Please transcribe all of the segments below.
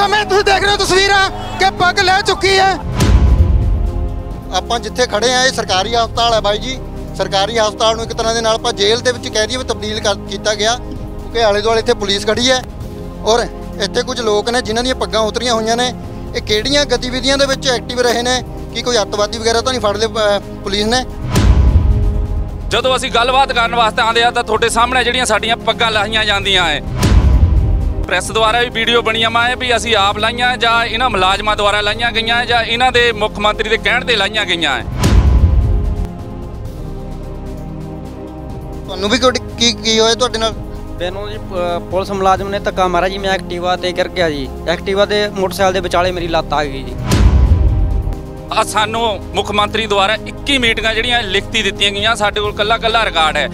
ਸਮੇਂ ਤੁਸੀਂ ਦੇਖ ਰਹੇ ਹੋ ਤਸਵੀਰਾਂ ਕਿ ਪੱਗ ਲੈ ਚੁੱਕੀ ਹੈ। ਆਪਾਂ ਜਿੱਥੇ ਖੜੇ ਆ ਇਹ ਸਰਕਾਰੀ ਹਸਪਤਾਲ ਹੈ ਬਾਈ ਜੀ। ਸਰਕਾਰੀ ਹਸਪਤਾਲ ਨੂੰ ਇੱਕ ਤਰ੍ਹਾਂ ਦੇ ਨਾਲ ਆਪਾਂ ਜੇਲ੍ਹ ਦੇ ਵਿੱਚ ਕਹਿ ਦਈਏ ਵੀ ਤਬਦੀਲ ਕਰ ਕੀਤਾ ਗਿਆ ਕਿਉਂਕਿ ਆਲੇ ਦੁਆਲੇ ਇੱਥੇ ਪੁਲਿਸ ਖੜੀ ਹੈ। ਔਰ ਇੱਥੇ ਕੁਝ ਲੋਕ ਨੇ ਜਿਨ੍ਹਾਂ ਦੀਆਂ ਪੱਗਾਂ ਉਤਰੀਆਂ ਹੋਈਆਂ ਨੇ। ਇਹ ਕਿਹੜੀਆਂ ਗਤੀਵਿਧੀਆਂ ਦੇ ਵਿੱਚ ਐਕਟਿਵ ਰਹੇ ਨੇ? ਕੀ ਕੋਈ ਅੱਤਵਾਦੀ ਵਗੈਰਾ ਤਾਂ ਨਹੀਂ ਫੜ ਲਏ ਪੁਲਿਸ ਨੇ? ਜਦੋਂ ਅਸੀਂ ਗੱਲਬਾਤ ਕਰਨ ਵਾਸਤੇ ਆਉਂਦੇ ਆ ਤਾਂ ਤੁਹਾਡੇ ਸਾਹਮਣੇ ਜਿਹੜੀਆਂ ਸਾਡੀਆਂ ਪੱਗਾਂ ਲਾਹੀਆਂ ਜਾਂਦੀਆਂ ਐ ਪ੍ਰੈਸ ਦੁਆਰਾ ਵੀ ਵੀਡੀਓ ਬਣੀਆਂ ਮਾ ਹੈ ਵੀ ਅਸੀਂ ਆਪ ਲਾਈਆਂ ਜਾਂ ਇਹਨਾਂ ਮੁਲਾਜ਼ਮਾਂ ਦੁਆਰਾ ਲਾਈਆਂ ਗਈਆਂ ਜਾਂ ਇਹਨਾਂ ਦੇ ਮੁੱਖ ਮੰਤਰੀ ਦੇ ਕਹਿਣ ਤੇ ਲਾਈਆਂ ਗਈਆਂ ਐ ਤੁਹਾਨੂੰ ਵੀ ਕੋਈ ਕੀ ਕੀ ਹੋਇਆ ਤੁਹਾਡੇ ਨਾਲ? ਮੈਨੂੰ ਜੀ ਪੁਲਿਸ ਮੁਲਾਜ਼ਮ ਨੇ ਧੱਕਾ ਮਾਰਿਆ ਜੀ ਮੈਂ ਐਕਟਿਵਾ ਤੇ ਗਿਰ ਗਿਆ ਜੀ। ਐਕਟਿਵਾ ਦੇ ਮੋਟਰਸਾਈਕਲ ਦੇ ਵਿਚਾਲੇ ਮੇਰੀ ਲੱਤ ਆ ਗਈ ਜੀ। ਆ ਸਾਨੂੰ ਮੁੱਖ ਮੰਤਰੀ ਦੁਆਰਾ 21 ਮੀਟਿੰਗਾਂ ਜਿਹੜੀਆਂ ਲਿਖਤੀ ਦਿੱਤੀਆਂ ਗਈਆਂ ਸਾਡੇ ਕੋਲ ਕੱਲਾ ਕੱਲਾ ਰਿਕਾਰਡ ਹੈ।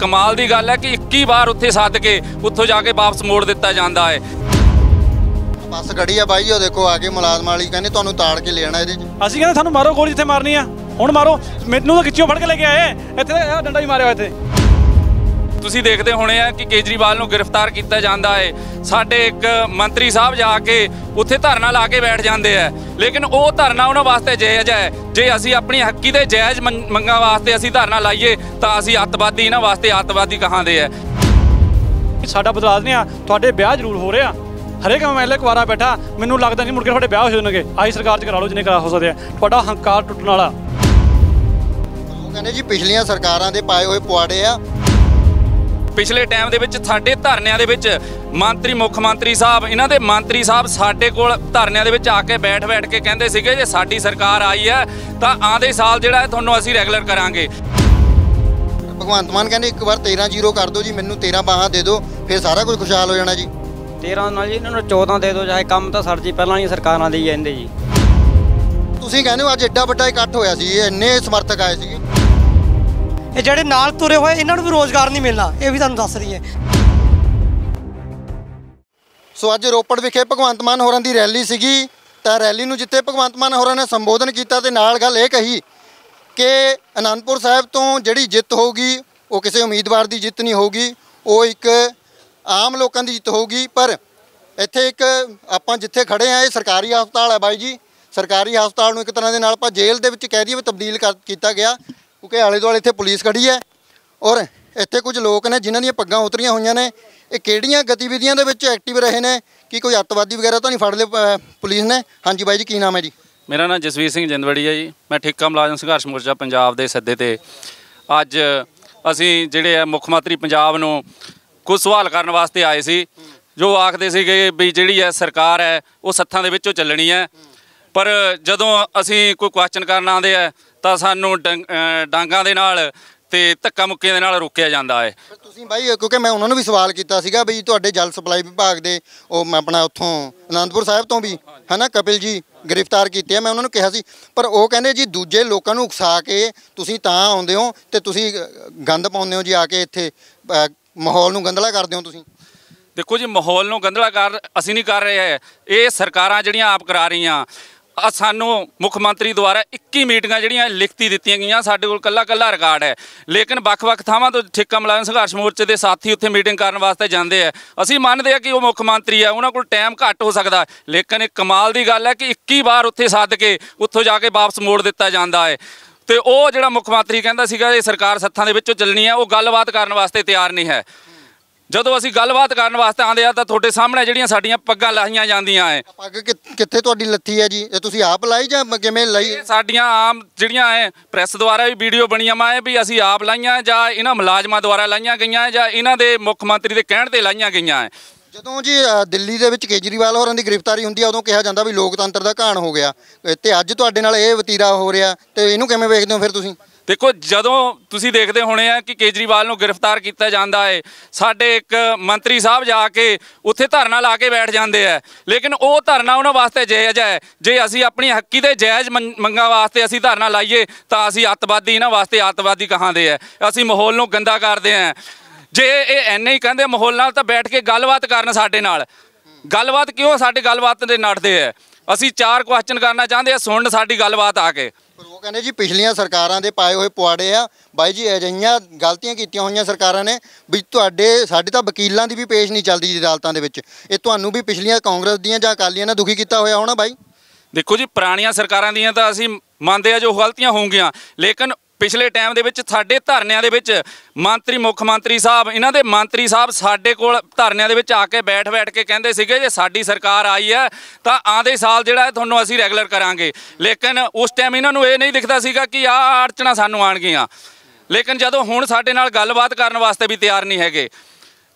ਕਮਾਲ ਦੀ ਗੱਲ ਹੈ ਕਿ 21 ਵਾਰ ਉੱਥੇ ਸੱਦ ਕੇ ਉੱਥੋਂ ਜਾ ਕੇ ਵਾਪਸ ਮੋੜ ਦਿੱਤਾ ਜਾਂਦਾ ਹੈ। ਬੱਸ ਖੜੀ ਆ ਬਾਈ ਉਹ ਦੇਖੋ ਆ ਕੇ ਮੁਲਾਜ਼ਮ ਵਾਲੀ ਕਹਿੰਦੇ ਤੁਹਾਨੂੰ ਤਾੜ ਕੇ ਲੈ ਆਣਾ ਇਹਦੇ 'ਚ। ਅਸੀਂ ਕਹਿੰਦੇ ਸਾਨੂੰ ਮਾਰੋ ਗੋਲੀ ਜਿੱਥੇ ਮਾਰਨੀ ਆ। ਹੁਣ ਮਾਰੋ। ਮੈਨੂੰ ਤਾਂ ਖਿੱਚਿਓ ਫੜ ਕੇ ਲੈ ਕੇ ਆਏ। ਇੱਥੇ ਡੰਡਾ ਹੀ ਮਾਰਿਆ ਹੋਇਆ ਇੱਥੇ। ਤੁਸੀਂ ਦੇਖਦੇ ਹੋਣੇ ਆ ਕਿ ਕੇਜਰੀਵਾਲ ਨੂੰ ਗ੍ਰਿਫਤਾਰ ਕੀਤਾ ਜਾਂਦਾ ਹੈ। ਸਾਡੇ ਇੱਕ ਮੰਤਰੀ ਸਾਹਿਬ ਜਾ ਕੇ ਉੱਥੇ ਧਰਨਾ ਲਾ ਕੇ ਬੈਠ ਜਾਂਦੇ ਆ। ਲੇਕਿਨ ਉਹ ਧਰਨਾ ਉਹਨਾਂ ਵਾਸਤੇ ਜਾਇਜ਼ ਹੈ। ਜੇ ਅਸੀਂ ਆਪਣੀ ਹੱਕੀ ਦੇ ਜਾਇਜ਼ ਮੰਗ- ਵਾਸਤੇ ਅਸੀਂ ਧਰਨਾ ਲਾਈਏ ਤਾਂ ਅਸੀਂ ਅੱਤਵਾਦੀ ਇਹਨਾਂ ਵਾਸਤੇ ਅੱਤਵਾਦੀ ਕਹਾਂਦੇ ਆ। ਸਾਡਾ ਬਦਲਾਅ ਨਹੀਂ ਆ ਤੁਹਾਡੇ ਵਿਆਹ ਜ਼ਰੂਰ ਹੋ ਰਿਹਾ ਹਰੇਕ ਐਮਐਲਏ ਕੁਵਾਰਾ ਬੈਠਾ ਮੈਨੂੰ ਲੱਗਦਾ ਨਹੀਂ ਮੁੜ ਕੇ ਤੁਹਾਡੇ ਵਿਆਹ ਹੋ ਜਾਣਗੇ। ਆਹੀ ਸਰਕਾਰ ਚ ਕਰਾ ਲਓ ਜਿੰਨੇ ਕਰਾ ਹੋ ਸਕਦੇ ਆ। ਤੁਹਾਡਾ ਹੰਕਾਰ ਟੁੱਟਣ ਵਾਲਾ। ਉਹ ਕਹਿੰਦੇ ਜੀ ਪਿਛਲੀਆਂ ਸਰਕਾਰਾਂ ਦੇ ਪਾਏ ਹੋਏ ਪੁਆੜੇ ਆ। ਪਿਛਲੇ ਟਾਈਮ ਦੇ ਵਿੱਚ ਸਾਡੇ ਧਰਨਿਆਂ ਦੇ ਵਿੱਚ ਮੰਤਰੀ ਮੁੱਖ ਮੰਤਰੀ ਸਾਹਿਬ ਇਹਨਾਂ ਦੇ ਮੰਤਰੀ ਸਾਹਿਬ ਸਾਡੇ ਕੋਲ ਧਰਨਿਆਂ ਦੇ ਵਿੱਚ ਆ ਕੇ ਬੈਠ ਬੈਠ ਕੇ ਕਹਿੰਦੇ ਸੀਗੇ ਜੇ ਸਾਡੀ ਸਰਕਾਰ ਆਈ ਹੈ ਤਾਂ ਆਂਦੇ ਸਾਲ ਜਿਹੜਾ ਹੈ ਤੁਹਾਨੂੰ ਅਸੀਂ ਰੈਗੂਲਰ ਕਰਾਂਗੇ। ਭਗਵੰਤ ਮਾਨ ਕਹਿੰਦੇ ਇੱਕ ਵਾਰ 13 ਜ਼ੀਰੋ ਕਰ ਦਿਓ ਜੀ ਮੈਨੂੰ 13 ਬਾਹਾਂ ਦੇ ਦਿਓ ਫਿਰ ਸਾਰਾ ਕੁਝ ਖੁਸ਼ਹਾਲ ਹੋ ਜਾਣਾ ਜੀ। 13 ਨਾਲ ਜੀ ਇਹਨਾਂ ਨੂੰ 14 ਦੇ ਦਿਓ ਚਾਹੇ ਕੰਮ ਤਾਂ ਸਰ ਜੀ ਪਹਿਲਾਂ ਹੀ ਸਰਕਾਰਾਂ ਦੇ ਹੀ ਜਾਂਦੇ ਜੀ। ਤੁਸੀਂ ਕਹਿੰਦੇ ਹੋ ਅੱਜ ਐਡਾ ਵੱਡਾ ਇਕੱਠ ਹੋਇਆ ਸੀ ਇਹ ਇੰਨੇ ਸਮਰਥਕ ਆਏ ਸੀਗੇ। ਇਹ ਜਿਹੜੇ ਨਾਲ ਤੁਰੇ ਹੋਏ, ਇਹਨਾਂ ਨੂੰ ਵੀ ਰੋਜ਼ਗਾਰ ਨਹੀਂ ਮਿਲਣਾ। ਇਹ ਵੀ ਤੁਹਾਨੂੰ ਦੱਸ ਰਹੀ ਹੈ ਸੋ ਅੱਜ ਰੋਪੜ ਵਿਖੇ ਭਗਵੰਤ ਮਾਨ ਹੋਰਾਂ ਦੀ ਰੈਲੀ ਸੀਗੀ। ਤਾਂ ਰੈਲੀ ਨੂੰ ਜਿੱਥੇ ਭਗਵੰਤ ਮਾਨ ਹੋਰਾਂ ਨੇ ਸੰਬੋਧਨ ਕੀਤਾ, ਤੇ ਨਾਲ ਗੱਲ ਇਹ ਕਹੀ ਕਿ ਅਨੰਦਪੁਰ ਸਾਹਿਬ ਤੋਂ ਜਿਹੜੀ ਜਿੱਤ ਹੋਊਗੀ, ਉਹ ਕਿਸੇ ਉਮੀਦਵਾਰ ਦੀ ਜਿੱਤ ਨਹੀਂ ਹੋਊਗੀ। ਉਹ ਇੱਕ ਆਮ ਲੋਕਾਂ ਦੀ ਜਿੱਤ ਹੋਊਗੀ। ਪਰ ਇੱਥੇ ਇੱਕ ਆਪਾਂ ਜਿੱਥੇ ਖੜੇ ਆ ਇਹ ਸਰਕਾਰੀ ਹਸਪਤਾਲ ਹੈ ਬਾਈ ਜੀ। ਸਰਕਾਰੀ ਹਸਪਤਾਲ ਨੂੰ ਇੱਕ ਤਰ੍ਹਾਂ ਦੇ ਨਾਲ ਆਪਾਂ ਜੇਲ੍ਹ ਦੇ ਵਿੱਚ ਕਹਿ ਦਈਏ ਵੀ ਤਬਦੀਲ ਕਰ ਕੀਤਾ ਗਿਆ। ਕਿਉਂਕਿ ਆਲੇ ਦੁਆਲੇ ਇੱਥੇ ਪੁਲਿਸ ਖੜੀ ਹੈ ਔਰ ਇੱਥੇ ਕੁਝ ਲੋਕ ਨੇ ਜਿਨ੍ਹਾਂ ਦੀਆਂ ਪੱਗਾਂ ਉਤਰੀਆਂ ਹੋਈਆਂ ਨੇ। ਇਹ ਕਿਹੜੀਆਂ ਗਤੀਵਿਧੀਆਂ ਦੇ ਵਿੱਚ ਐਕਟਿਵ ਰਹੇ ਨੇ? ਕਿ ਕੋਈ ਅੱਤਵਾਦੀ ਵਗੈਰਾ ਤਾਂ ਨਹੀਂ ਫੜ ਲਏ ਪ- ਪੁਲਿਸ ਨੇ? ਹਾਂਜੀ ਬਾਈ ਜੀ, ਕੀ ਨਾਮ ਹੈ ਜੀ? ਮੇਰਾ ਨਾਮ ਜਸਵੀਰ ਸਿੰਘ ਜਿੰਦਵੜੀ ਹੈ ਜੀ। ਮੈਂ ਠੇਕਾ ਮੁਲਾਜ਼ਮ ਸੰਘਰਸ਼ ਮੋਰਚਾ ਪੰਜਾਬ ਦੇ ਸੱਦੇ ਤੇ। ਅੱਜ ਅਸੀਂ ਜਿਹੜੇ ਆ ਮੁੱਖ ਮੰਤਰੀ ਪੰਜਾਬ ਨੂੰ ਕੁਝ ਸਵਾਲ ਕਰਨ ਵਾਸਤੇ ਆਏ ਸੀ। ਜੋ ਆਖਦੇ ਸੀਗੇ ਵੀ ਜਿਹੜੀ ਹੈ ਸਰਕਾਰ ਹੈ ਉਹ ਸੱਥਾਂ ਦੇ ਵਿੱਚੋਂ ਚੱਲਣੀ ਹੈ ਪਰ ਜਦੋਂ ਅਸੀਂ ਕੋਈ ਕੁਐਸਚਨ ਕਰਨ ਆਉਂਦੇ ਆ ਤਾਂ ਸਾਨੂੰ ਡਾਂਗਾਂ ਦੇ ਨਾਲ ਤੇ ਧੱਕਾ ਮੁੱਕੀਆਂ ਦੇ ਨਾਲ ਰੋਕਿਆ ਜਾਂਦਾ ਹੈ। ਤੁਸੀਂ ਬਾਈ ਕਿਉਂਕਿ ਮੈਂ ਉਹਨਾਂ ਨੂੰ ਵੀ ਸਵਾਲ ਕੀਤਾ ਸੀਗਾ ਵੀ ਤੁਹਾਡੇ ਜਲ ਸਪਲਾਈ ਵਿਭਾਗ ਦੇ ਉਹ ਮੈਂ ਆਪਣਾ ਉੱਥੋਂ ਅਨੰਦਪੁਰ ਸਾਹਿਬ ਤੋਂ ਵੀ ਹਨਾ ਕਪਿਲ ਜੀ ਗ੍ਰਿਫਤਾਰ ਕੀਤੇ ਆ ਮੈਂ ਉਹਨਾਂ ਨੂੰ ਕਿਹਾ ਸੀ। ਪਰ ਉਹ ਕਹਿੰਦੇ ਜੀ ਦੂਜੇ ਲੋਕਾਂ ਨੂੰ ਉਕਸਾ ਕੇ ਤੁਸੀਂ ਤਾਂ ਆਉਂਦੇ ਹੋ ਤੇ ਤੁਸੀਂ ਗੰਦ ਪਾਉਂਦੇ ਹੋ ਜੀ ਆ ਕੇ ਇੱਥੇ ਮਾਹੌਲ ਨੂੰ ਗੰਦਲਾ ਕਰਦੇ ਹੋ ਤੁਸੀਂ। ਦੇਖੋ ਜੀ ਮਾਹੌਲ ਨੂੰ ਗੰਦਲਾ ਕਰ ਅਸੀਂ ਨਹੀਂ ਕਰ ਰਹੇ ਇਹ ਸਰਕਾਰਾਂ ਜਿਹੜੀਆਂ ਆਪ ਕਰਾ ਰਹੀਆਂ ਆ ਸਾਨੂੰ ਮੁੱਖ ਮੰਤਰੀ ਦੁਆਰਾ 21 ਮੀਟਿੰਗਾਂ ਜਿਹੜੀਆਂ ਲਿਖਤੀ ਦਿੱਤੀਆਂ ਗਈਆਂ ਸਾਡੇ ਕੋਲ ਕੱਲਾ ਕੱਲਾ ਰਿਕਾਰਡ ਹੈ। ਲੇਕਿਨ ਵੱਖ-ਵੱਖ ਥਾਵਾਂ ਤੋਂ ਠੇਕਾ ਮੁਲਾਜ਼ਮ ਸੰਘਰਸ਼ ਮੋਰਚੇ ਦੇ ਸਾਥੀ ਉੱਥੇ ਮੀਟਿੰਗ ਕਰਨ ਵਾਸਤੇ ਜਾਂਦੇ ਆ। ਅਸੀਂ ਮੰਨਦੇ ਆ ਕਿ ਉਹ ਮੁੱਖ ਮੰਤਰੀ ਆ, ਉਹਨਾਂ ਕੋਲ ਟਾਈਮ ਘੱਟ ਹੋ ਸਕਦਾ। ਲੇਕਿਨ ਇਹ ਕਮਾਲ ਦੀ ਗੱਲ ਹੈ ਕਿ 21 ਵਾਰ ਉੱਥੇ ਸੱਦ ਕੇ ਉੱਥੋਂ ਜਾ ਕੇ ਵਾਪਸ ਮੋੜ ਦਿੱਤਾ ਜਾਂਦਾ ਹੈ। ਤੇ ਉਹ ਜਿਹੜਾ ਮੁੱਖ ਮੰਤਰੀ ਕਹਿੰਦਾ ਸੀਗਾ, ਇਹ ਸਰਕਾਰ ਸੱਥਾਂ ਦੇ ਵਿੱਚੋਂ ਚੱਲਣੀ ਹੈ, ਉਹ ਗੱਲਬਾਤ ਕਰਨ ਵਾਸਤੇ ਤਿਆਰ ਨਹੀਂ ਹੈ। ਜਦੋਂ ਅਸੀਂ ਗੱਲਬਾਤ ਕਰਨ ਵਾਸਤੇ ਆਉਂਦੇ ਆ ਤਾਂ ਤੁਹਾਡੇ ਸਾਹਮਣੇ ਜਿਹੜੀਆਂ ਸਾਡੀਆਂ ਪੱਗਾਂ ਲਾਹੀਆਂ ਜਾਂਦੀਆਂ ਐ। ਪੱਗ ਕਿ- ਕਿੱਥੇ ਤੁਹਾਡੀ ਲੱਥੀ ਹੈ ਜੀ? ਇਹ ਤੁਸੀਂ ਆਪ ਲਾਈ ਜਾਂ ਕਿਵੇਂ ਲਈ? ਇਹ ਸਾਡੀਆਂ ਆਮ ਜਿਹੜੀਆਂ ਐ ਪ੍ਰੈਸ ਦੁਆਰਾ ਵੀ ਵੀਡੀਓ ਬਣੀਆਂ ਮਾ ਹੈ ਵੀ ਅਸੀਂ ਆਪ ਲਾਈਆਂ ਜਾਂ ਇਹਨਾਂ ਮੁਲਾਜ਼ਮਾਂ ਦੁਆਰਾ ਲਾਈਆਂ ਗਈਆਂ ਜਾਂ ਇਹਨਾਂ ਦੇ ਮੁੱਖ ਮੰਤਰੀ ਦੇ ਕਹਿਣ ਤੇ ਲਾਈਆਂ ਗਈਆਂ ਐ। ਜਦੋਂ ਜੀ ਅ, ਦਿੱਲੀ ਦੇ ਵਿੱਚ ਕੇਜਰੀਵਾਲ ਹੋਰਾਂ ਦੀ ਗ੍ਰਿਫਤਾਰੀ ਹੁੰਦੀ ਆ ਉਦੋਂ ਕਿਹਾ ਜਾਂਦਾ ਵੀ ਲੋਕਤੰਤਰ ਦਾ ਘਾਣ ਹੋ ਗਿਆ। ਤੇ ਅੱਜ ਤੁਹਾਡੇ ਨਾਲ ਇਹ ਵਤੀਰਾ ਹੋ ਰਿਹਾ ਤੇ ਇਹਨੂੰ ਕਿਵੇਂ ਵੇਖਦੇ ਹੋ ਫਿਰ ਤੁਸੀਂ? ਦੇਖੋ, ਜਦੋਂ ਤੁਸੀਂ ਦੇਖਦੇ ਹੋਣੇ ਆ ਕਿ ਕੇਜਰੀਵਾਲ ਨੂੰ ਗ੍ਰਿਫਤਾਰ ਕੀਤਾ ਜਾਂਦਾ ਹੈ, ਸਾਡੇ ਇੱਕ ਮੰਤਰੀ ਸਾਹਿਬ ਜਾ ਕੇ ਉੱਥੇ ਧਰਨਾ ਲਾ ਕੇ ਬੈਠ ਜਾਂਦੇ ਆ। ਲੇਕਿਨ ਉਹ ਧਰਨਾ ਉਹਨਾਂ ਵਾਸਤੇ ਜਾਇਜ਼ ਹੈ। ਜੇ ਅਸੀਂ ਆਪਣੀ ਹੱਕੀ ਦੇ ਜਾਇਜ਼ ਮੰਗ- ਮੰਗਾਂ ਵਾਸਤੇ ਅਸੀਂ ਧਰਨਾ ਲਾਈਏ, ਤਾਂ ਅਸੀਂ ਅੱਤਵਾਦੀ ਇਹਨਾਂ ਵਾਸਤੇ ਅੱਤਵਾਦੀ ਕਹਾਂਦੇ ਆ। ਅਸੀਂ ਮਾਹੌਲ ਨੂੰ ਗੰਦਾ ਕਰਦੇ ਆ। ਜੇ ਇਹ ਐਨੇ ਹੀ ਕਹਿੰਦੇ ਮਾਹੌਲ ਨਾਲ ਤਾਂ ਬੈਠ ਕੇ ਗੱਲਬਾਤ ਕਰਨ ਸਾਡੇ ਨਾਲ। ਗੱਲਬਾਤ ਕਿਉਂ ਸਾਡੇ ਗੱਲਬਾਤ ਦੇ ਨੱਠਦੇ ਆ? ਅਸੀਂ ਚਾਰ ਕੁਐਸਚਨ ਕਰਨਾ ਚਾਹੁੰਦੇ ਆ, ਸੁਣਨ ਸਾਡੀ ਗੱਲਬਾਤ ਆ ਕੇ। ਉਹ ਕਹਿੰਦੇ ਜੀ ਪਿਛਲੀਆਂ ਸਰਕਾਰਾਂ ਦੇ ਪਾਏ ਹੋਏ ਪੁਆੜੇ ਆ। ਬਾਈ ਜੀ, ਅਜਿਹੀਆਂ ਗਲਤੀਆਂ ਕੀਤੀਆਂ ਹੋਈਆਂ ਸਰਕਾਰਾਂ ਨੇ ਵੀ ਤੁਹਾਡੇ, ਸਾਡੇ ਤਾਂ ਵਕੀਲਾਂ ਦੀ ਵੀ ਪੇਸ਼ ਨਹੀਂ ਚੱਲਦੀ ਜੀ ਅਦਾਲਤਾਂ ਦੇ ਵਿੱਚ। ਇਹ ਤੁਹਾਨੂੰ ਵੀ ਪਿਛਲੀਆਂ ਕਾਂਗਰਸ ਦੀਆਂ ਜਾਂ ਅਕਾਲੀਆਂ ਨੇ ਦੁਖੀ ਕੀਤਾ ਹੋਇਆ ਹੋਣਾ ਬਾਈ? ਦੇਖੋ ਜੀ, ਪੁਰਾਣੀਆਂ ਸਰਕਾਰਾਂ ਦੀਆਂ ਤਾਂ ਅਸੀਂ ਮੰਨਦੇ ਆ ਜੋ ਗਲਤੀਆਂ ਹੋਣਗੀਆਂ ਲੇਕਿਨ ਪਿਛਲੇ ਟਾਈਮ ਦੇ ਵਿੱਚ ਸਾਡੇ ਧਰਨਿਆਂ ਦੇ ਵਿੱਚ ਮੰਤਰੀ, ਮੁੱਖ ਮੰਤਰੀ ਸਾਹਿਬ, ਇਹਨਾਂ ਦੇ ਮੰਤਰੀ ਸਾਹਿਬ ਸਾਡੇ ਕੋਲ ਧਰਨਿਆਂ ਦੇ ਵਿੱਚ ਆ ਕੇ ਬੈਠ ਬੈਠ ਕੇ ਕਹਿੰਦੇ ਸੀਗੇ, ਜੇ ਸਾਡੀ ਸਰਕਾਰ ਆਈ ਹੈ, ਤਾਂ ਆਂਦੇ ਸਾਲ ਜਿਹੜਾ ਹੈ ਤੁਹਾਨੂੰ ਅਸੀਂ ਰੈਗੂਲਰ ਕਰਾਂਗੇ। ਲੇਕਿਨ ਉਸ ਟਾਈਮ ਇਹਨਾਂ ਨੂੰ ਇਹ ਨਹੀਂ ਦਿਖਦਾ ਸੀਗਾ ਕਿ ਆਹ ਅੜਚਣਾ ਸਾਨੂੰ ਆਣਗੀਆਂ ਲੇਕਿਨ ਜਦੋਂ ਹੁਣ ਸਾਡੇ ਨਾਲ ਗੱਲਬਾਤ ਕਰਨ ਵਾਸਤੇ ਵੀ ਤਿਆਰ ਨਹੀਂ ਹੈਗੇ,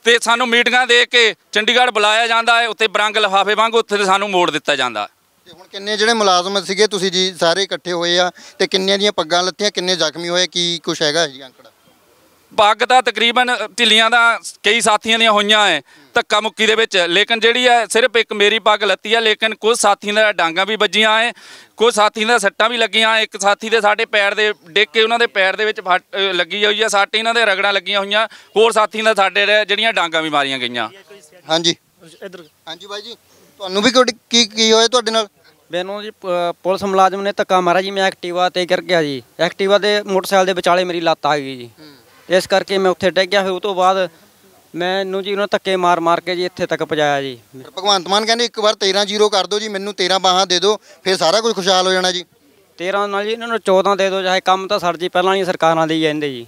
ਤੇ ਸਾਨੂੰ ਮੀਟਿੰਗਾਂ ਦੇ ਕੇ ਚੰਡੀਗੜ੍ਹ ਬੁਲਾਇਆ ਜਾਂਦਾ ਹੈ, ਉੱਥੇ ਬਰੰਗ ਲਿਫਾਫੇ ਵਾਂਗ ਉੱਥੇ ਸਾਨੂੰ ਮੋੜ ਦਿੱਤਾ ਜਾਂਦਾ। ਤੇ ਹੁਣ ਕਿੰਨੇ ਜਿਹੜੇ ਮੁਲਾਜ਼ਮ ਸੀਗੇ ਤੁਸੀਂ ਜੀ ਸਾਰੇ ਇਕੱਠੇ ਹੋਏ ਆ ਤੇ ਕਿੰਨਿਆਂ ਦੀਆਂ ਪੱਗਾਂ ਲੱਥੀਆਂ ਕਿੰਨੇ ਜ਼ਖਮੀ ਹੋਏ ਕੀ ਕੁਛ ਹੈਗਾ ਜੀ ਅੰਕੜਾ? ਪੱਗ ਤਾਂ ਤਕਰੀਬਨ ਢਿੱਲੀਆਂ ਦਾ ਕਈ ਸਾਥੀਆਂ ਦੀਆਂ ਹੋਈਆਂ ਐ ਧੱਕਾ ਮੁੱਕੀ ਦੇ ਵਿੱਚ। ਲੇਕਿਨ ਜਿਹੜੀ ਐ ਸਿਰਫ ਇੱਕ ਮੇਰੀ ਪੱਗ ਲੱਤੀ ਐ ਲੇਕਿਨ ਕੁਝ ਸਾਥੀਆਂ ਦਾ ਡਾਂਗਾ ਵੀ ਵੱਜੀਆਂ ਐ ਕੁਝ ਸਾਥੀਆਂ ਦਾ ਸੱਟਾਂ ਵੀ ਲੱਗੀਆਂ ਇੱਕ ਸਾਥੀ ਦੇ ਸਾਡੇ ਪੈਰ ਦੇ ਡਿੱਗ ਕੇ ਉਹਨਾਂ ਦੇ ਪੈਰ ਦੇ ਵਿੱਚ ਫੱਟ- ਲੱਗੀ ਹੋਈ ਐ ਸੱਟ ਇਹਨਾਂ ਦੇ ਰਗੜਾਂ ਲੱਗੀਆਂ ਹੋਈਆਂ ਹੋਰ ਸਾਥੀਆਂ ਦਾ ਸਾਡੇ ਜਿਹੜੀਆਂ ਡਾਂਗਾ ਵੀ ਮਾਰੀਆਂ ਗਈਆਂ। ਹਾਂਜੀ ਇੱਧਰ। ਹਾਂਜੀ ਬਾਈ ਜੀ। ਤੁਹਾਨੂੰ ਵੀ ਕੋਈ- ਕੀ ਕੀ ਹੋਇਆ ਤੁਹਾਡੇ ਨਾਲ? ਮੈਨੂੰ ਜੀ ਪ- ਪੁਲਿਸ ਮੁਲਾਜ਼ਮ ਨੇ ਧੱਕਾ ਮਾਰਿਆ ਜੀ ਮੈਂ ਐਕਟਿਵਾ ਤੇ ਗਿਰ ਗਿਆ ਜੀ। ਐਕਟਿਵਾ ਦੇ ਮੋਟਰਸਾਈਕਲ ਦੇ ਵਿਚਾਲੇ ਮੇਰੀ ਲੱਤ ਆ ਗਈ ਜੀ। ਇਸ ਕਰਕੇ ਮੈਂ ਉੱਥੇ ਡਿੱਗ ਗਿਆ ਫਿਰ ਉਹ ਤੋਂ ਬਾਅਦ ਮੈਨੂੰ ਜੀ ਉਹਨਾਂ ਧੱਕੇ ਮਾਰ ਮਾਰ ਕੇ ਜੀ ਇੱਥੇ ਤੱਕ ਪਹੁੰਚਾਇਆ ਜੀ। ਭਗਵੰਤ ਮਾਨ ਕਹਿੰਦੇ ਇੱਕ ਵਾਰ 13 ਜ਼ੀਰੋ ਕਰ ਦਿਓ ਜੀ ਮੈਨੂੰ 13 ਬਾਹਾਂ ਦੇ ਦਿਓ ਫਿਰ ਸਾਰਾ ਕੁਝ ਖੁਸ਼ਹਾਲ ਹੋ ਜਾਣਾ ਜੀ। 13 ਨਾਲ ਜੀ ਇਹਨਾਂ ਨੂੰ 14 ਦੇ ਦਿਓ ਚਾਹੇ ਕੰਮ ਤਾਂ ਸਰ ਜੀ ਪਹਿਲਾਂ ਹੀ ਸਰਕਾਰਾਂ ਦੇ ਹੀ ਜਾਂਦੇ ਜੀ।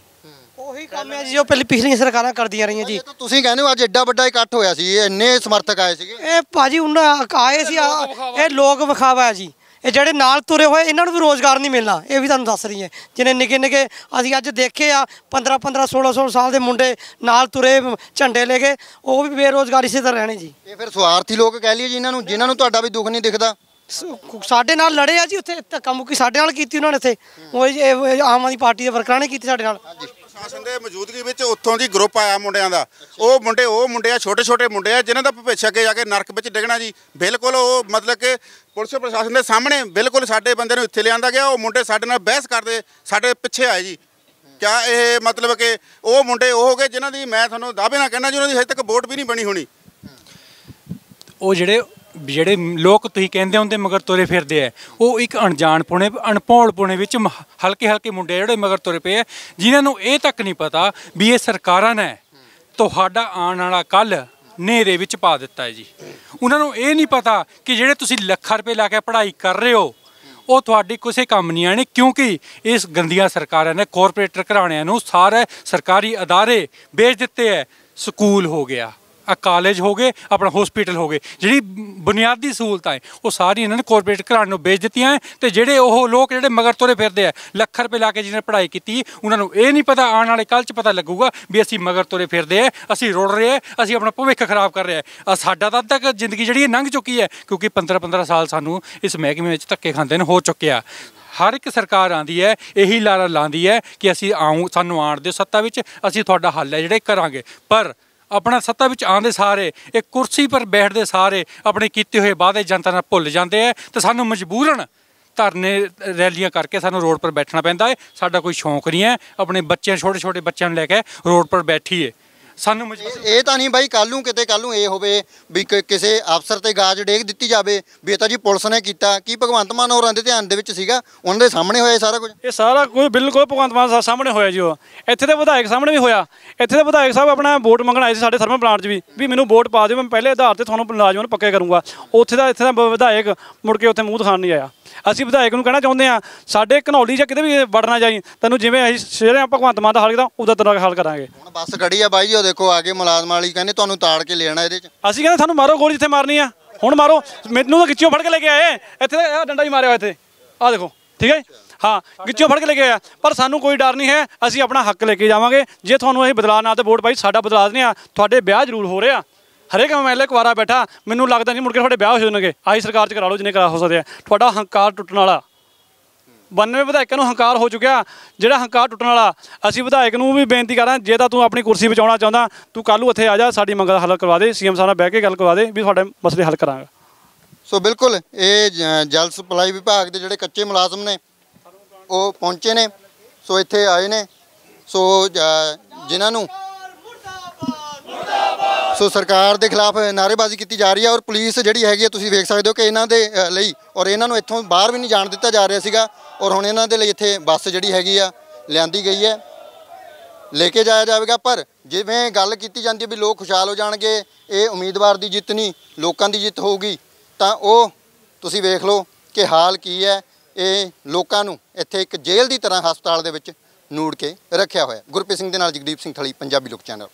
ਉਹੀ ਕੰਮ ਹੈ ਜੀ ਜੋ ਪਹਿਲੀ ਪਿਛਲੀਆਂ ਸਰਕਾਰਾਂ ਕਰਦੀਆਂ ਰਹੀਆਂ ਜੀ। ਇਹ ਤਾਂ ਤੁਸੀਂ ਕਹਿੰਦੇ ਹੋ ਅੱਜ ਐਡਾ ਵੱਡਾ ਇਕੱਠ ਹੋਇਆ ਸੀ ਇਹ ਇੰਨੇ ਸਮਰਥਕ ਆਏ ਸੀਗੇ। ਇਹ ਭਾਜੀ ਉਹਨਾਂ ਆਏ ਸੀ ਆ- ਇਹ ਲੋਕ ਵਿਖਾਵਾ ਹੈ ਜੀ। ਇਹ ਜਿਹੜੇ ਨਾਲ ਤੁਰੇ ਹੋਏ ਇਹਨਾਂ ਨੂੰ ਵੀ ਰੋਜ਼ਗਾਰ ਨਹੀਂ ਮਿਲਣਾ ਇਹ ਵੀ ਤੁਹਾਨੂੰ ਦੱਸ ਰਹੀ ਹੈ। ਜਿਹਨੇ ਨਿੱਕੇ ਨਿੱਕੇ ਅਸੀਂ ਅੱਜ ਦੇਖੇ ਆ 15 15 16 16 ਸਾਲ ਦੇ ਮੁੰਡੇ ਨਾਲ ਤੁਰੇ ਝੰਡੇ ਲੈ ਕੇ ਉਹ ਵੀ ਬੇਰੋਜ਼ਗਾਰੀ ਇਸੇ ਤਰ੍ਹਾਂ ਰਹਿਣੇ ਜੀ। ਇਹ ਫਿਰ ਸਵਾਰਥੀ ਲੋਕ ਕਹਿ ਲਈਏ ਜੀ ਇਹਨਾਂ ਨੂੰ ਜਿਨ੍ਹਾਂ ਨੂੰ ਤੁਹਾਡਾ ਵੀ ਦੁੱਖ ਨਹੀਂ ਦਿਖਦਾ। ਸ- ਸਾਡੇ ਨਾਲ ਲੜੇ ਆ ਜੀ ਉੱਥੇ ਧੱਕਾ ਮੁੱਕੀ ਸਾਡੇ ਨਾਲ ਕੀਤੀ ਉਹਨਾਂ ਨੇ ਇੱਥੇ। ਉਹ ਇਹ ਆਮ ਆਦਮੀ ਪਾਰਟੀ ਦੇ ਵਰਕਰਾਂ ਨੇ ਕੀਤੀ ਸਾਡੇ ਨਾਲ। ਪ੍ਰਸ਼ਾਸਨ ਦੇ ਮੌਜੂਦਗੀ ਵਿੱਚ ਉੱਥੋਂ ਦੀ ਗਰੁੱਪ ਆਇਆ ਮੁੰਡਿਆਂ ਦਾ। ਉਹ ਮੁੰਡੇ ਉਹ ਮੁੰਡੇ ਆ, ਛੋਟੇ ਛੋਟੇ ਮੁੰਡੇ ਆ, ਜਿਨ੍ਹਾਂ ਦਾ ਭਵਿੱਖ ਅੱਗੇ ਜਾ ਕੇ ਨਰਕ ਵਿੱਚ ਡਿੱਗਣਾ ਜੀ। ਬਿਲਕੁਲ ਉਹ ਮਤਲਬ ਕਿ ਪੁਲਿਸ ਪ੍ਰਸ਼ਾਸਨ ਦੇ ਸਾਹਮਣੇ ਬਿਲਕੁਲ ਸਾਡੇ ਬੰਦੇ ਨੂੰ ਇੱਥੇ ਲਿਆਂਦਾ ਗਿਆ। ਉਹ ਮੁੰਡੇ ਸਾਡੇ ਨਾਲ ਬਹਿਸ ਕਰਦੇ, ਸਾਡੇ ਪਿੱਛੇ ਆਏ ਜੀ। ਕਿਆ ਇਹ ਮਤਲਬ ਕਿ ਉਹ ਮੁੰਡੇ ਉਹ ਹੋ ਗਏ ਜਿਨ੍ਹਾਂ ਦੀ ਮੈਂ ਤੁਹਾਨੂੰ ਦਾਅਵੇ ਨਾਲ ਕਹਿਣਾ ਜੀ, ਉਹਨਾਂ ਦੀ ਹਜੇ ਤੱਕ ਵੋਟ ਵੀ ਨਹੀਂ ਬਣੀ ਹੋਣੀ। ਉਹ ਜਿਹੜੇ ਜਿਹੜੇ ਲੋਕ ਤੁਸੀਂ ਕਹਿੰਦੇ ਹੁੰਦੇ ਮਗਰ ਤੁਰੇ ਫਿਰਦੇ ਆ, ਉਹ ਇੱਕ ਅਣਜਾਣ ਪੁਣੇ ਅਣਪੌਲ ਪੁਣੇ ਵਿੱਚ ਹਲਕੇ ਹਲਕੇ ਮੁੰਡੇ ਜਿਹੜੇ ਮਗਰ ਤੁਰੇ ਪਏ ਆ, ਜਿਨ੍ਹਾਂ ਨੂੰ ਇਹ ਤੱਕ ਨਹੀਂ ਪਤਾ ਵੀ ਇਹ ਸਰਕਾਰਾਂ ਨੇ ਤੁਹਾਡਾ ਆਉਣ ਵਾਲਾ ਕੱਲ ਨੇਰੇ ਵਿੱਚ ਪਾ ਦਿੱਤਾ ਹੈ ਜੀ। ਉਹਨਾਂ ਨੂੰ ਇਹ ਨਹੀਂ ਪਤਾ ਕਿ ਜਿਹੜੇ ਤੁਸੀਂ ਲੱਖਾਂ ਰੁਪਏ ਲਾ ਕੇ ਪੜ੍ਹਾਈ ਕਰ ਰਹੇ ਹੋ, ਉਹ ਤੁਹਾਡੀ ਕਿਸੇ ਕੰਮ ਨਹੀਂ ਆਣੇ ਕਿਉਂਕਿ ਇਸ ਗੰਦੀਆਂ ਸਰਕਾਰਾਂ ਨੇ ਕਾਰਪੋਰੇਟਰ ਘਰਾਣਿਆਂ ਨੂੰ ਸਾਰੇ ਸਰਕਾਰੀ ਅਦਾਰੇ ਵੇਚ ਦਿੱਤੇ ਐ ਸਕੂਲ ਹੋ ਗਿਆ। ਕਾਲਜ ਹੋ ਗਏ, ਆਪਣਾ ਹਸਪੀਟਲ ਹੋ ਗਏ। ਜਿਹੜੀ ਬੁਨਿਆਦੀ ਸਹੂਲਤਾਂ ਹੈ, ਉਹ ਸਾਰੀ ਇਹਨਾਂ ਨੇ ਕਾਰਪੋਰੇਟ ਘਰਾਣੇ ਨੂੰ ਵੇਚ ਦਿੱਤੀਆਂ ਹੈ ਤੇ ਜਿਹੜੇ ਉਹ ਲੋਕ ਜਿਹੜੇ ਮਗਰ ਤੁਰੇ ਫਿਰਦੇ ਆ, ਲੱਖ ਰੁਪਏ ਲਾ ਕੇ ਜਿਹਨੇ ਪੜ੍ਹਾਈ ਕੀਤੀ, ਉਹਨਾਂ ਨੂੰ ਇਹ ਨਹੀਂ ਪਤਾ, ਆਉਣ ਵਾਲੇ ਕੱਲ ਚ ਪਤਾ ਲੱਗੂਗਾ ਵੀ ਅਸੀਂ ਮਗਰ ਤੁਰੇ ਫਿਰਦੇ ਆ, ਅਸੀਂ ਰੁੜ ਰਹੇ ਆ, ਅਸੀਂ ਆਪਣਾ ਭਵਿੱਖ ਖਰਾਬ ਕਰ ਰਹੇ ਆ। ਸਾਡਾ ਤਾਂ ਅੱਧ ਤੱਕ ਜ਼ਿੰਦਗੀ ਜਿਹੜੀ ਹੈ ਲੰਘ ਚੁੱਕੀ ਹੈ, ਕਿਉਂਕਿ 15 15 ਸਾਲ ਸਾਨੂੰ ਇਸ ਮਹਿਕਮੇ ਵਿੱਚ ਧੱਕੇ ਖਾਂਦੇ ਨੇ ਹੋ ਚੁੱਕਿਆ। ਹਰ ਇੱਕ ਸਰਕਾਰ ਆਂਦੀ ਹੈ, ਇਹੀ ਲਾਰਾ ਲਾਉਂਦੀ ਹੈ ਕਿ ਅਸੀਂ ਆਉਂ ਸਾਨੂੰ ਆਉਣ ਦਿਓ ਸੱਤਾ ਵਿੱਚ, ਅਸੀਂ ਤੁਹਾਡਾ ਹੱਲ ਹੈ ਜਿਹੜੇ ਕਰਾਂਗੇ। ਪਰ ਆਪਣਾ ਸੱਤਾ ਵਿੱਚ ਆਉਂਦੇ ਸਾਰੇ ਇਹ ਕੁਰਸੀ ਪਰ ਬੈਠਦੇ ਸਾਰੇ ਆਪਣੇ ਕੀਤੇ ਹੋਏ ਵਾਅਦੇ ਜਨਤਾ ਨਾਲ ਭੁੱਲ ਜਾਂਦੇ ਆ ਤੇ ਸਾਨੂੰ ਮਜਬੂਰਨ ਧਰਨੇ ਰੈਲੀਆਂ ਕਰਕੇ ਸਾਨੂੰ ਰੋਡ ਪਰ ਬੈਠਣਾ ਪੈਂਦਾ ਹੈ ਸਾਡਾ ਕੋਈ ਸ਼ੌਂਕ ਨਹੀਂ ਹੈ, ਆਪਣੇ ਬੱਚਿਆਂ ਛੋਟੇ ਛੋਟੇ ਬੱਚਿਆਂ ਨੂੰ ਲੈ ਕੇ ਰੋਡ ਪਰ ਬੈਠੀਏ। ਸਾਨੂੰ ਮਜਬੂਰ ਇਹ ਤਾਂ ਨਹੀਂ ਬਾਈ ਕੱਲ ਨੂੰ ਕਿਤੇ ਕੱਲ ਨੂੰ ਇਹ ਹੋਵੇ ਵੀ ਕਿ- ਕਿਸੇ ਅਫਸਰ ਤੇ ਗਾਜ ਡੇਗ ਦਿੱਤੀ ਜਾਵੇ ਵੀ ਇਹ ਤਾਂ ਜੀ ਪੁਲਿਸ ਨੇ ਕੀਤਾ। ਕੀ ਭਗਵੰਤ ਮਾਨ ਹੋਰਾਂ ਦੇ ਧਿਆਨ ਦੇ ਵਿੱਚ ਸੀਗਾ? ਉਹਨਾਂ ਦੇ ਸਾਹਮਣੇ ਹੋਇਆ ਇਹ ਸਾਰਾ ਕੁਝ? ਇਹ ਸਾਰਾ ਕੁਝ ਬਿਲਕੁਲ ਭਗਵੰਤ ਮਾਨ ਸਾਹਿਬ ਸਾਹਮਣੇ ਹੋਇਆ ਜੀ ਉਹ। ਇੱਥੇ ਦੇ ਵਿਧਾਇਕ ਸਾਹਮਣੇ ਵੀ ਹੋਇਆ। ਇੱਥੇ ਦੇ ਵਿਧਾਇਕ ਸਾਹਿਬ ਆਪਣਾ ਵੋਟ ਮੰਗਣ ਆਏ ਸੀ ਸਾਡੇ ਥਰਮਲ ਪਲਾਂਟ 'ਚ ਵੀ ਵੀ ਮੈਨੂੰ ਵੋਟ ਪਾ ਦਿਓ ਮੈਂ ਪਹਿਲੇ ਆਧਾਰ ਤੇ ਤੁਹਾਨੂੰ ਮੁਲਾਜ਼ਮਾਂ ਨੂੰ ਪੱਕੇ ਕਰੂੰਗਾ। ਉੱਥੇ ਦਾ ਇੱਥੇ ਦਾ ਵਿਧਾਇਕ ਮੁੜ ਕੇ ਉੱਥੇ ਮੂੰਹ ਦਿਖਾਣ ਨਹੀਂ ਆਇਆ। ਅਸੀਂ ਵਿਧਾਇਕ ਨੂੰ ਕਹਿਣਾ ਚਾਹੁੰਦੇ ਆ ਸਾਡੇ ਘਨੌਲੀ ਜਾਂ ਕਿਤੇ ਵੀ ਵੜਨਾ ਜਾਈ ਤੈਨੂੰ ਜਿਵੇਂ ਅਸੀਂ ਸ਼ੇਰੇ ਭਗਵੰਤ ਮਾਨ ਦਾ ਹੱਲ ਕੀਤਾ ਉਹਦਾ ਤੇਰਾ ਹੱਲ ਕਰਾਂਗੇ। ਹੁਣ ਬੱਸ ਖੜੀ ਆ ਬਾਈ ਉਹ ਦੇਖੋ ਆਗੇ ਮੁਲਾਜ਼ਮ ਵਾਲੀ ਕਹਿੰਦੇ, ਤੁਹਾਨੂੰ ਤਾੜ ਕੇ ਲੈਣਾ ਇਹਦੇ 'ਚ। ਅਸੀਂ ਕਹਿੰਦੇ ਤੁਹਾਨੂੰ ਮਾਰੋ, ਗੋਲੀ ਜਿੱਥੇ ਮਾਰਨੀ ਆ। ਹੁਣ ਮਾਰੋ। ਮੈਨੂੰ ਤਾਂ ਗਿੱਚਿਓ ਫੜ ਕੇ ਲੈ ਕੇ ਆਏ। ਇੱਥੇ ਇਹ ਡੰਡਾ ਹੀ ਮਾਰਿਆ ਹੋਇਆ ਇੱਥੇ। ਆਹ ਦੇਖੋ, ਠੀਕ ਹੈ ਜੀ? ਹਾਂ, ਗਿੱਚਿਓ ਫੜ ਕੇ ਲੈ ਕੇ ਆਇਆ। ਪਰ ਸਾਨੂੰ ਕੋਈ ਡਰ ਨਹੀਂ ਹੈ। ਅਸੀਂ ਆਪਣਾ ਹੱਕ ਲੈ ਕੇ ਜਾਵਾਂਗੇ। ਜੇ ਤੁਹਾਨੂੰ ਅਸੀਂ ਬਦਲਾਅ ਨਾ ਤੇ ਵੋਟ ਪਾਈ, ਸਾਡਾ ਬਦਲਾਅ ਨਹੀਂ ਆ। ਤੁਹਾਡੇ ਵਿਆਹ ਜ਼ਰੂਰ ਹੋ ਰਿਹਾ ਹਰੇਕ ਐਮਐਲਏ ਕੁਆਰਾ ਬੈਠਾ। ਮੈਨੂੰ ਲੱਗਦਾ ਨਹੀਂ ਮੁੜ ਕੇ ਤੁਹਾਡੇ ਵਿਆਹ ਹੋ ਜਾਣਗੇ। ਆਹੀ ਸਰਕਾਰ ਚ ਕਰਾ ਲਓ, ਜਿੰਨੇ ਕਰਾ ਹੋ ਸਕਦੇ ਆ। ਤੁਹਾਡਾ ਹੰਕਾਰ ਟੁੱਟਣ ਵਾਲਾ। 92 ਵਿਧਾਇਕਾਂ ਨੂੰ ਹੰਕਾਰ ਹੋ ਚੁੱਕਿਆ, ਜਿਹੜਾ ਹੰਕਾਰ ਟੁੱਟਣ ਵਾਲਾ, ਅਸੀਂ ਵਿਧਾਇਕ ਨੂੰ ਵੀ ਬੇਨਤੀ ਕਰਾਂ ਜੇ ਤਾਂ ਤੂੰ ਆਪਣੀ ਕੁਰਸੀ ਬਚਾਉਣਾ ਚਾਹੁੰਦਾ, ਤੂੰ ਕੱਲ੍ਹ ਨੂੰ ਇੱਥੇ ਆ ਜਾ, ਸਾਡੀ ਮੰਗ ਦਾ ਹੱਲ ਕਰਵਾ ਦੇ, ਸੀਐਮ ਸਾਹਿਬ ਨਾਲ ਬਹਿ ਕੇ ਗੱਲ ਕਰਵਾ ਦੇ, ਵੀ ਤੁਹਾਡੇ ਮਸਲੇ ਹੱਲ ਕਰਾਂਗਾ। ਸੋ ਬਿਲਕੁਲ, ਇਹ ਜਲ ਸਪਲਾਈ ਵਿਭਾਗ ਦੇ ਜਿਹੜੇ ਕੱਚੇ ਮੁਲਾਜ਼ਮ ਨੇ, ਉਹ ਪਹੁੰਚੇ ਨੇ, ਸੋ ਇੱਥੇ ਆਏ ਨੇ, ਸੋ ਜਿਨ੍ਹਾਂ ਨੂੰ ਸੋ ਸਰਕਾਰ ਦੇ ਖਿਲਾਫ ਨਾਅਰੇਬਾਜ਼ੀ ਕੀਤੀ ਜਾ ਰਹੀ ਹੈ ਔਰ ਪੁਲਿਸ ਜਿਹੜੀ ਹੈਗੀ ਹੈ, ਤੁਸੀਂ ਵੇਖ ਸਕਦੇ ਹੋ ਕਿ ਇਹਨਾਂ ਦੇ ਲਈ ਔਰ ਇਹਨਾਂ ਨੂੰ ਇੱਥੋਂ ਬਾਹਰ ਵੀ ਨਹੀਂ ਜਾਣ ਦਿੱਤਾ ਜਾ ਰਿਹਾ ਸੀਗਾ। ਔਰ ਹੁਣ ਇਹਨਾਂ ਦੇ ਲਈ ਇੱਥੇ ਬੱਸ ਜਿਹੜੀ ਹੈਗੀ ਆ, ਲਿਆਂਦੀ ਗਈ ਹੈ। ਲੈ ਕੇ ਜਾਇਆ ਜਾਵੇਗਾ, ਪਰ ਜਿਵੇਂ ਗੱਲ ਕੀਤੀ ਜਾਂਦੀ ਹੈ ਵੀ ਲੋਕ ਖੁਸ਼ਹਾਲ ਹੋ ਜਾਣਗੇ, ਇਹ ਉਮੀਦਵਾਰ ਦੀ ਜਿੱਤ ਨਹੀਂ, ਲੋਕਾਂ ਦੀ ਜਿੱਤ ਹੋਊਗੀ, ਤਾਂ ਉਹ ਤੁਸੀਂ ਵੇਖ ਲਓ ਕਿ ਹਾਲ ਕੀ ਹੈ। ਇਹ ਲੋਕਾਂ ਨੂੰ ਇੱਥੇ ਇੱਕ ਜੇਲ੍ਹ ਦੀ ਤਰ੍ਹਾਂ ਹਸਪਤਾਲ ਦੇ ਵਿੱਚ ਨੂੜ ਕੇ ਰੱਖਿਆ ਹੋਇਆ ਗੁਰਪ੍ਰੀਤ ਸਿੰਘ ਦੇ ਨਾਲ ਜਗਦੀਪ ਸਿੰਘ ਥਲੀ ਪੰਜਾਬੀ ਲੋਕ ਚੈਨਲ।